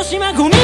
広島ゴミ